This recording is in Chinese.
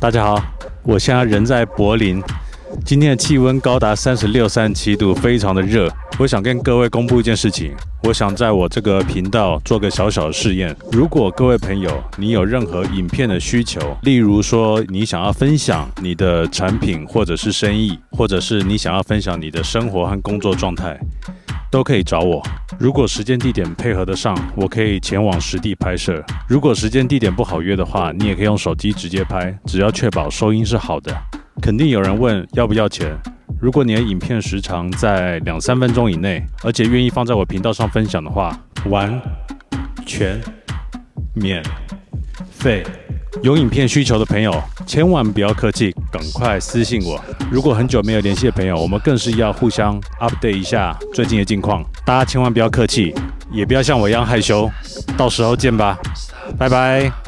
大家好，我现在人在柏林，今天的气温高达三十六、三十七度，非常的热。我想跟各位公布一件事情，我想在我这个频道做个小小的试验。如果各位朋友你有任何影片的需求，例如说你想要分享你的产品或者是生意，或者是你想要分享你的生活和工作状态，都可以找我。如果时间地点配合得上，我可以前往实地拍摄。如果时间地点不好约的话，你也可以用手机直接拍，只要确保收音是好的。肯定有人问要不要钱。如果你的影片时长在两三分钟以内，而且愿意放在我频道上分享的话，完全免费。有影片需求的朋友，千万不要客气，赶快私信我。如果很久没有联系的朋友，我们更是要互相 update 一下最近的近况。大家千万不要客气，也不要像我一样害羞。到时候见吧，拜拜。